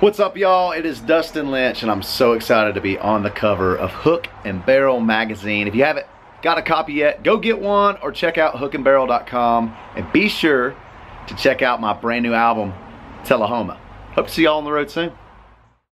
What's up y'all? It is Dustin Lynch and I'm so excited to be on the cover of Hook and Barrel magazine. If you haven't got a copy yet, go get one or check out hookandbarrel.com and be sure to check out my brand new album, Tullahoma. Hope to see y'all on the road soon.